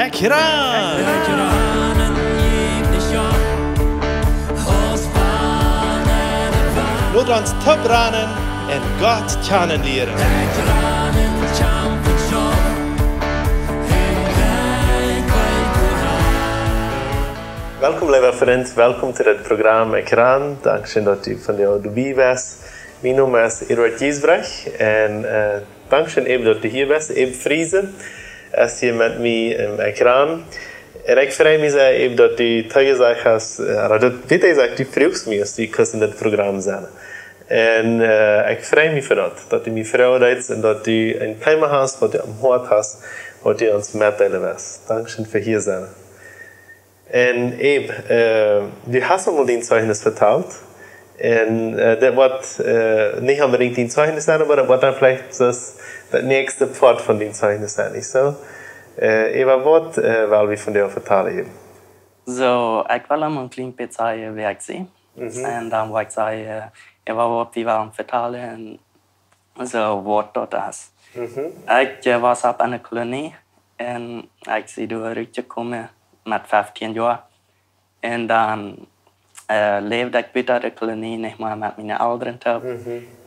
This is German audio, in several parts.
Ekran! Låt oss ta brannen en Gott kennenlernen. Welkom lieve vriend, welkom to dit program Ekran. Dankzij dat u van jou erbij was. Mijn naam is Eduard Giesbrecht en uh, dankzij even dat u hier was, even Friese, als je met mij im Ekran. En ik vrij me zei even dat u tegen zich has, uh, dat weet ik zeg, u vroegst me als u kus in dit program zijn. En uh, ik vrij me voor dat, dat u me vrouw en dat u een thema has, wat u am hart has, wat u ons meddelen was. Dankzij voor hier zijn. En Eb, äh, du hast einmal den Zeugnis verteilt. Und äh, das wird äh, nicht unbedingt sein, aber wird dann vielleicht das, das nächste Pfad von sein, nicht so? Äh, Eva, was äh, will wir von dir vertellen eben? So, ik wil hem een klein beetje werk zien. En dan wil ik zeggen, ik wil wat die willen vertellen en zo wat dat is. Ik eh, was op een kolonie en ik zie door uitgekomen met 15 jaar. En dan uh, leefde ik buiten de kolonie niet meer met mijn ouderen thuis.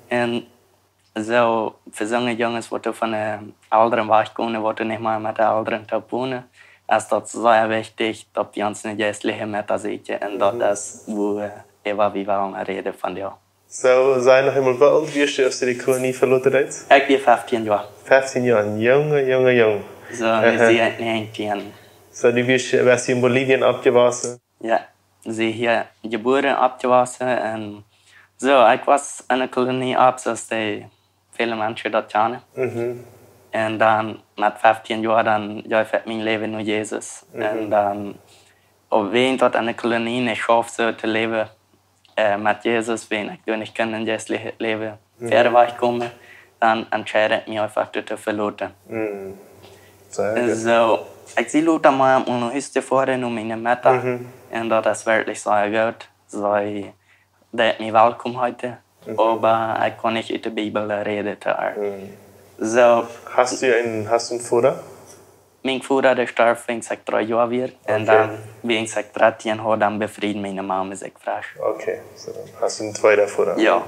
En zo, voor zo'n jongens worden van de ouderen wegkomen, worden niet meer met de ouderen thuis wonen. is dat zeer wichtig dat die ons een geestelijke meta zitten. En dat is hoe uh, Eva wie wel reden van jou. So, sei noch einmal, wie alt wirst du, als du die Kolonie verloren hast? Ik ben 15 jaar. 15 Jahre, junge, junge, jung. Zo, we zijn 19. So, du wirst, warst in Bolivien abgewachsen. Ja, sie hier geboren, abgewachsen en zo. Ik was in een kolonie op, zoals die vele mensen dat kennen. En dan met 15 jaar dan gaf ik mijn leven naar Jezus. En dan op ween tot in de kolonie niet schafte te leven uh, met Jezus, ween ik toen ik kan in geestelijk leven verder wegkomen, dan entscheide ik me einfach te verlaten. Gut. Zo, ik zie Luther maar om nog eens te voeren om mijn meta. En dat is wirklich sehr gut. Zij deed me welkom heute. Aber ik kon niet uit de Bibel reden. daar. Zo, Hast du einen, hast du einen Vater? mijn vader is starf toen ik drie jaar weer. En Oké. dan, toen ik 13 had, dan bevriend mijn mama zich vraag. Okay, so dann hast du einen zweiten Vater. Ja.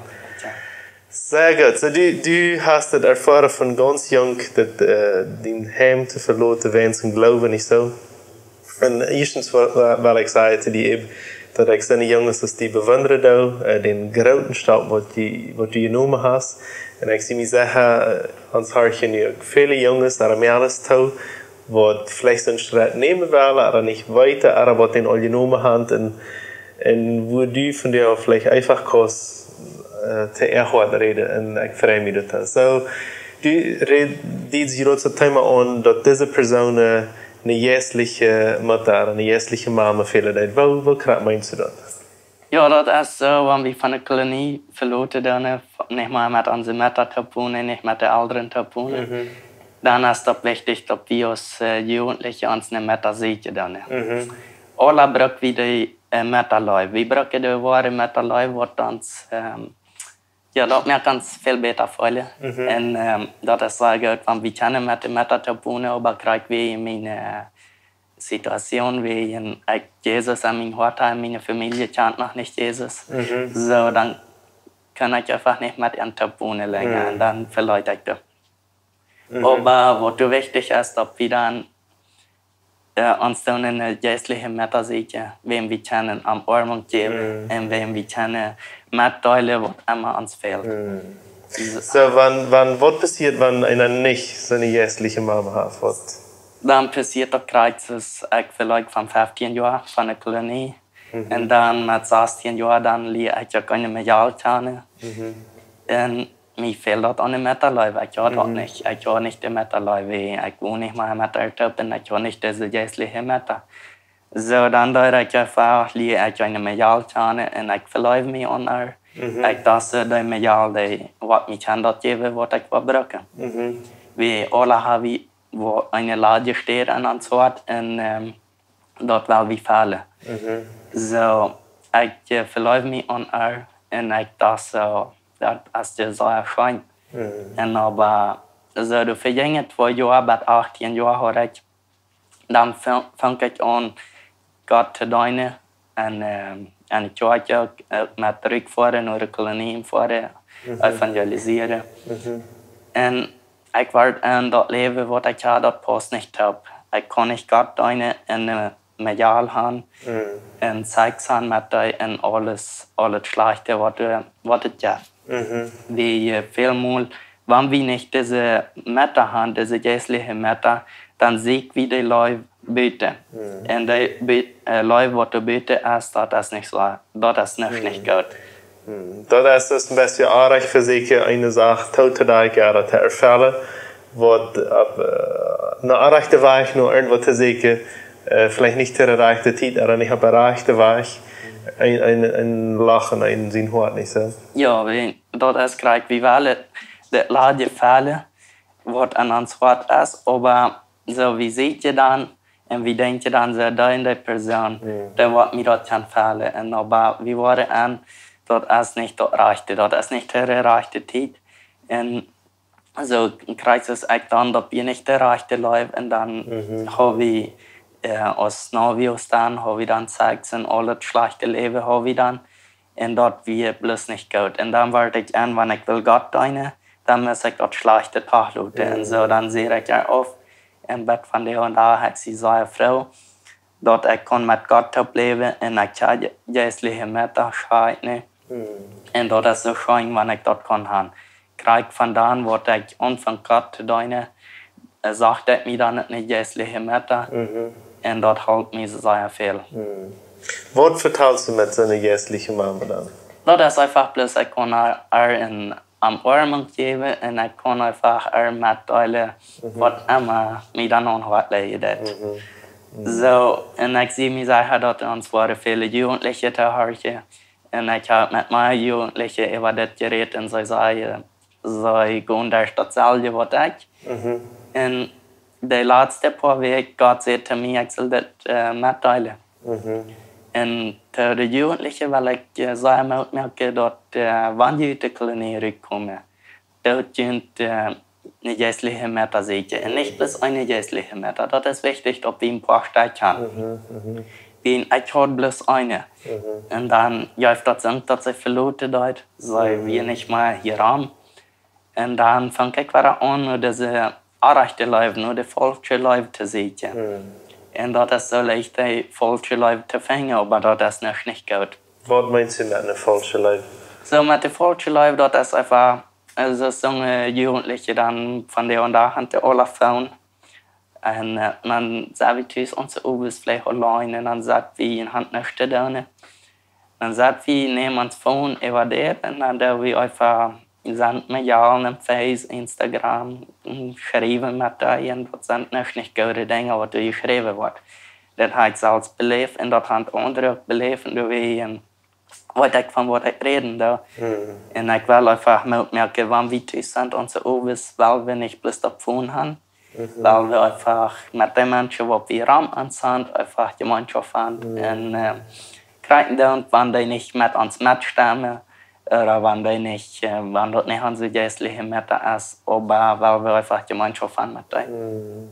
Sehr gut. So, du, du hast das erfahren von ganz jung, dat, äh, den Heim zu verloren, wenn zum Glauben nicht so. Und erstens, weil ich sagte, die eben, dass ich seine Jungs, dass die bewundere da, äh, den was die, was du genommen hast. Und ich sehe mir sagen, äh, ans Hartchen, ja, viele Jungs, da haben wir alles tun, was vielleicht so einen Schritt nehmen wollen, aber nicht weiter, aber was den all genommen haben. Und, und wo du von dir vielleicht einfach kannst, uh, te erg reden en ik vrij me dat. Zo, du redet hier ook het thema aan dat deze persoon een geestelijke moeder, een geestelijke mama veel deed. Wel, meinst du dat? Ja, dat is zo, want we van de kolonie verloten dan niet meer met onze meta te wonen, niet met de ouderen te wonen. Dan is dat wichtig dat we als uh, jugendlichen ons een meta zitten dan. Alla bruk we de uh, meta live. We bruken de ware meta live wat ons um, ja, dat meer ons veel beter voelen. En um, dat is zeer goed, want we kennen met de meta te wonen, maar krijgen we in mijn uh, Situation wie in ich Jesus an mein Hort haben, meine Familie kennt noch nicht Jesus. So, dann kann ich einfach nicht mit ihren Tabune länger und dann verleute ich das. Aber was du wichtig ist, ob wir dann äh, uns dann in der geistlichen Metasiege, wem wir kennen, am Armung geben und wem wir kennen, mitteilen, was immer uns fehlt. So, wann, wann, was passiert, wenn einer nicht so eine geistliche Mama hat? Was? Dan passiert dat krijgt ik vielleicht van 15 jaar van de kolonie. En dan met 16 jaar dan leer ik ook een mediaal kennen. En mij fehlt dat aan de metalleue. Ik heb dat niet. Ik heb niet de metalleue. Ik woon niet meer met haar top en ik heb niet deze geestelijke meta. Zo dan door ik ervaar leer ik een mediaal kennen en ik verleef me aan haar. Ik dacht de mediaal die wat mij kan dat geven wat ik wil gebruiken. We alle hebben wo eine Lade steht an uns Ort und ähm, dort will wir fallen. So, ich äh, verläufe mich an er und ich dachte so, das ist ja so erscheint. Und aber, so, du vergänge zwei Jahre, bis 18 Jahre habe ich dan fange ik aan God te dienen en, um, en je ook met terugvoeren naar de kolonie voeren, mm -hmm. evangeliseren. Mm -hmm. En ik werd aan dat leven wat ik had, dat past niet op. Ik kon niet God dienen en uh, gaan mm. en seks gaan met die en alles, al het slechte wat, wat het geeft. Mm -hmm. Die uh, veel meer, wanneer we niet deze meta hebben, deze geestelijke meta, dan zie ik wie die Leute beten. Mm. En be, uh, Leute, de beten is, dat is niet zo, dat is nog mm. niet goed. Mm. Dat is dus een beetje aardig voor zich, een zaak, totaal jaren te ervaren, wat op uh, een aardige weg nog irgendwo zeggen, uh, vielleicht nicht der erreichte Zeit, aber nicht auf erreichte Weg, ein, ein, ein Lachen, ein Sinn hat nicht so. Ja, dat is gelijk, wie willen de laatste fällen, wat an ons wat is, aber so wie seht ihr dann, und wie denkt ihr dann, so da in der Person, mm. dann wird mir das kann fällen, und aber wie waren an, dat is nicht das Rechte, dat is nicht erreichte Zeit, und so krijgt es echt dan dat je niet de rechte leeft, en dan mm -hmm. hebben we äh, aus Norwegen har vi dann sagt, sen alle schlechte Leben har vi dann. Und dort wir bloß nicht gut. Und dann warte ich an, wenn ich will Gott deine, dann muss ich dort schlechte Tag luten. Mhm. Und so dann sehe ich ja auf Bett von der und da hat sie so eine Frau. Dort ich kann mit Gott leben und ich habe geistliche Mitterscheine. Mhm. Und dort ist so schön, wenn ich dort kann haben. Krieg von dann, wo ich anfangen Gott deine, sagt er mir dann Meter. Mhm. En dat helpt me zeer veel. Hmm. Wat vertaalst du met zo'n geestelijke mama dan? Dat is einfach bloß, ik kon haar een omarming geven en ik kon einfach haar mitteilen mm -hmm. wat Emma mij dan aan wat leiden. Mm -hmm. mm -hmm. Zo, en ik zie me zeggen dat ons waren vele jugendlichen te hartje. En ik heb met mijn jugendlichen over dit gereed en zij zeiden, zij gaan daar datzelfde wat ik. Mm -hmm. En de laatste paar weken God zei te mij, ik zal dit uh, mitteilen. Mm -hmm. En de jugendlichen wil ik uh, zeggen uitmerken dat uh, wanneer je de kolonie komen, dat je uh, eine geistliche Meta. Und nicht bloß eine geistliche Meta. Das ist wichtig, ob wir ein paar Stück haben. Wie ich habe bloß eine. Mhm. Und dann, if das sind, dass sie verloren dort, sei mhm. wir nicht mal hier haben. Und dann fange ich wieder an, diese arachte live nur de folkje live te zitten. Dat is zo leicht de folkje live te vangen, maar dat is nog niet goed. Wat meinst du met een folkje live? So met de folkje live, dat is einfach, also so eine Jugendliche dann von der und da hat der Olaf Frauen. Und äh, dann sagt wir uns Ubis vielleicht allein und dann sagt wir in Hand möchte dann. Dann sagt wir, nehmen uns Phone über der und dann da wir einfach sind medialen Face, Instagram, schrijven met die en dat zijn nog niet goede dingen wat er geschreven wordt. Dat heb ik zelfs beleefd en dat hebben anderen ook beleefd door wie wat ik van wat ik reden da. Mm. En ik wil einfach merken, wanneer we thuis zijn, onze ouders, wel we niet bloß phone haben. -hmm. Weil wir einfach mit den Menschen, die wir ram an sind, einfach Gemeinschaft haben. Mm. Und äh, kriegen dann, wenn die nicht mit uns mitstimmen, Rwanda nicht, wann dort nicht unsere geistliche Meta ist, aber weil wir einfach Gemeinschaft haben mit denen.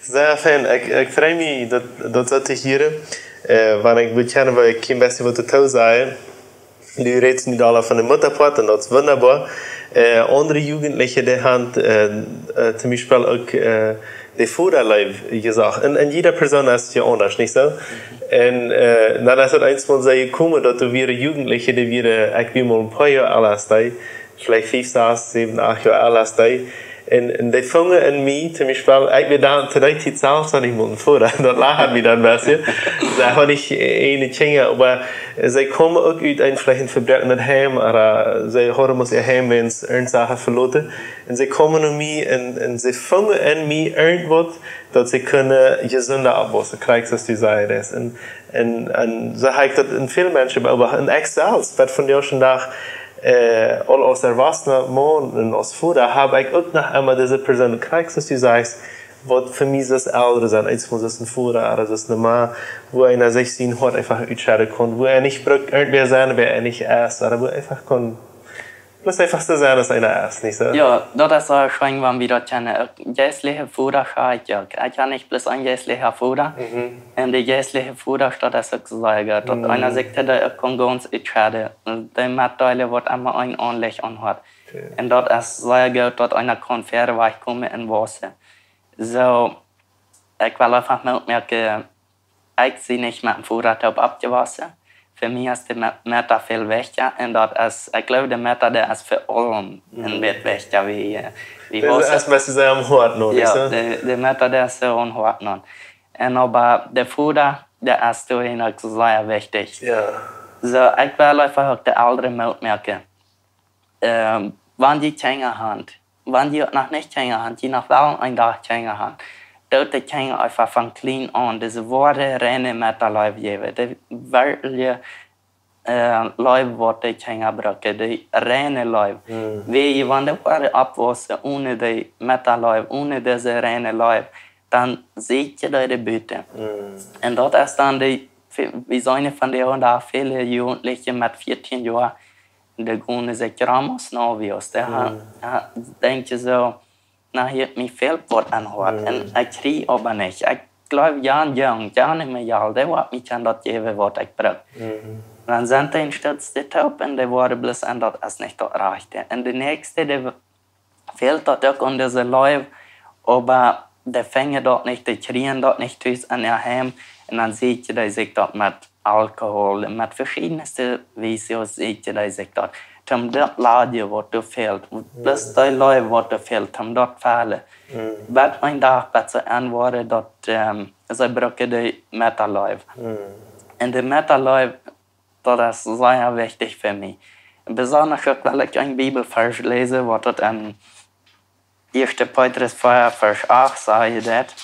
Sehr fijn. Ik, ik freue mich, dat, dat dat te horen. Uh, want ik wil kennen wat ik een beetje wat te zeggen. Nu redet niet alle van de Mutterport en dat is wunderbar. Uh, andere Jugendliche, die haben uh, uh, zum Beispiel auch uh, die Vorderleib gesagt. Und, und jeder Person ist ja anders, nicht so? Und äh, dann ist es eins mal sehr gekommen, dass wir Jugendliche, die wir, ich bin mal ein paar Jahre alt, vielleicht fünf, sechs, sieben, acht Jahre alt, En, en die vangen en mij, zum Beispiel, ik ben dan te die tijd zelf zo niet moeten voeren. Dat lachen wir dann ein bisschen. Da habe ich eine Dinge, aber sie kommen auch uit ein vielleicht ein verbrechenes Heim, oder sie hören muss ihr Heim, wenn es irgendwelche verloren. Und sie kommen an mich und, und sie fangen an mich irgendwas, dass sie können gesunde abwaschen, kriegst du die Sache das. Und, und, und so habe ich das in vielen Menschen, aber in ich selbst, was von dir schon da, eh, al als er wasna månen als voeder, heb ik ook nog eenmaal deze persoon krijg, zoals u zegt, wat für mich das Ältere sein, eins es ein Vorder, das normal, wo einer 16 hat einfach entscheiden kann, wo er nicht irgendwer sein, wer er nicht ist, oder wo er einfach kann Plus einfach så säga att säga är nicht so? Ja, ist auch schön, wenn wir das kennen. Jäsliche Fuder schaut ja. Ich kann nicht bloß ein jäslicher Fuder. Mhm. Und die steht das auch so sagen. Dort einer sagt, der ganz entscheiden. Die Matteile wird immer ein ordentlich anhört. Und dort ist sehr gut, dort einer kann fair weichkommen in Wasser. So, ich will einfach merken, ich sehe nicht mit dem Fudertaub abgewaschen. Für mich ist der Meta viel wichtiger und das ist, ich glaube, der Meta der ist für alle ein bisschen wichtiger wie, wie Det är Wasser. som mest säga om hårt nu. Ja, det, det mäter det så hårt någon. Und aber der Fuder, der ist doch noch sehr wichtig. Ja. Så ich will einfach auch der andere Mutmerke. Ähm, wann die Känger haben, wann die noch nicht Känger haben, die noch wel ein Tag Känger haben, dort die Känger einfach von clean an, diese Worte rennen mit der Leib geben. Die wirkliche äh, Leib, was die Känger brauchen, die reine Leib. Wie, wenn die Worte abwaschen, ohne die mit der Leib, ohne diese reine Leib, dann seht ihr die Büte. Und dort ist dann die, wie seine von der da viele Jugendliche mit 14 Jahren, die gehen sich Ramos Novios, der hat, hat, denkt so, na, hier hat mich viel was anhört. Und ich kriege aber nicht. Ich glaube, Jan Jung, Jan nicht mehr Jal, der hat mich an das geben, was ich brauche. Dann sind die in Stütze taub und die waren bloß an das es nicht dort reichte. Und die nächste, die fehlt dort auch an diese Leute, aber die fängen dort nicht, die kriegen dort nicht aus an ihr Heim und dann seht ihr, die sich dort mit Alkohol, mit verschiedensten Weisen seht ihr, die sich dort, dort Laden, was du fehlt, plus Leute, was du fehlt, zum dort fehlen. Wird ein Tag besser antworten, dort, ähm, sie brauchen die Meta-Leute. Und die Meta-Leute, das ist sehr wichtig für mich. Besonders weil ich ein Bibelvers lese, was dort in 1. Petrus 4, Vers 8 sagt,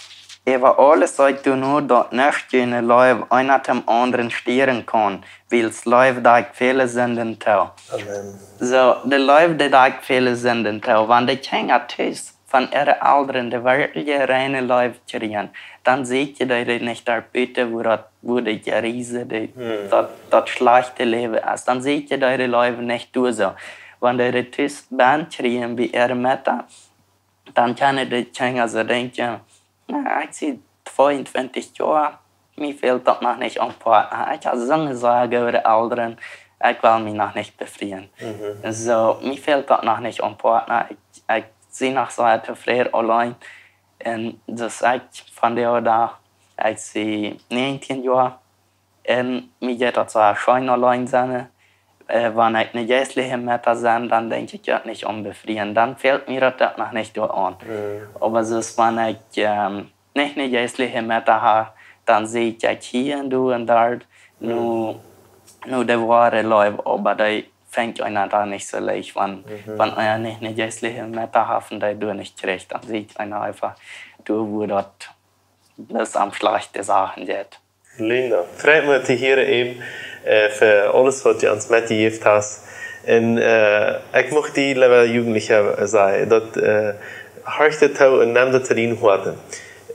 Eva alles seid du nur, dat nicht jene Leib einer dem anderen stieren kann, weil's Leib da viele senden tau. Amen. So, de Leib, die da viele senden tau, wenn die Kinder tust, von ihren Eltern, die wirkliche reine Leib kriegen, dann seht ihr die nicht da bitte, wo, wo die Riese, die, das, das schlechte Leben ist. Dann seht ihr die Leib nicht durch so. Wenn die tust, Band kriegen wie ihre Mutter, dann können die Kinder so denken, 22 Jahre, mir fehlt das noch nicht am Partner. Ich habe so gesagt über die Eltern, ich will mich noch nicht befrieren. So, mir fehlt das noch nicht am Partner. Ich, ich sehe noch so zufrieden allein. Und das ich von der da, ich sehe 19 Jahre. Und mir geht das so schön allein sein. Äh, wenn ich eine jährliche Mutter bin, dann denke ich ja nicht um befrieren. Dann fehlt mir das noch nicht so an. Aber so ist, wenn ich ähm, nicht eine jährliche Mutter habe, dann sehe ich ja hier und da und dort nur, nur die wahre Leute, aber die fängt einer da nicht so leicht, wenn, wenn einer nicht eine hat und die du nicht kriegt, dann sieht einer einfach, du, wo dort bloß am schlechten Sachen geht. Linda, freut mich te hier eben für alles, was du uns mitgegeben hast. Und äh, ich möchte die lieve Jugendlichen sagen, dass äh, harte Tau und nimm das drin heute.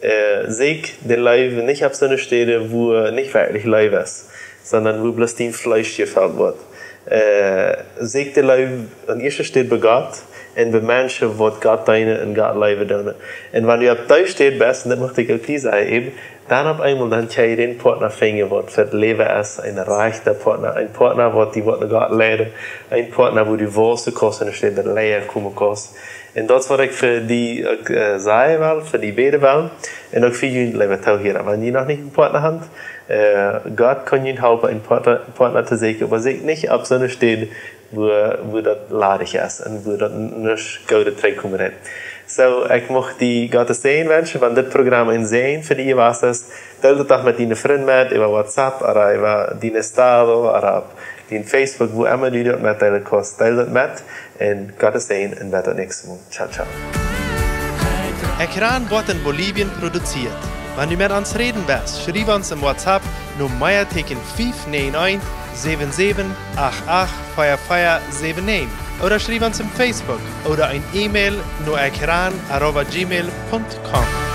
Äh, Sieg den Leib nicht auf so eine Stelle, wo er nicht wirklich Leib ist, sondern wo bloß dein Fleisch gefällt wird. Äh, Sieg den Leib an erster Stelle begabt und bei Menschen, was Gott deine und Gott Leben tun. Und wenn du auf der steht bist, und das möchte ich auch hier sagen, eben, dann auf einmal dann ich den Partner finden, was für das Leben ist, ein reicher Partner, ein Partner, was die was Gott leiden, ein Partner, wo die Wurzel kostet, und steht der Leer kommen kostet. Und das was ich für die äh, sagen will, für die beten will, und auch für die Leben auch hier. Wenn die noch nicht einen Partner haben, äh, Gott kann ihnen helfen, einen Partner, Partner zu sehen, aber sich nicht auf so Stelle, wo, wo das ladig ist und wo das nicht gute Trägkommen hat. So, ich möchte die Gottes sehen wünschen, wenn das Programm in sehen für die was teilt das auch mit deinen Freunden mit, über WhatsApp oder über deine Stado oder auf dein Facebook, wo immer du das mitteilen kannst, teilt das mit und Gottes sehen und bis zum nächsten Mal. Ciao, ciao. Ekran wird in Bolivien produziert. Wenn du mit uns reden willst, schreib uns im WhatsApp Meierteken 591 77 88 4479 oder schreib uns im Facebook oder ein E-Mail nur ekran.gmail.com.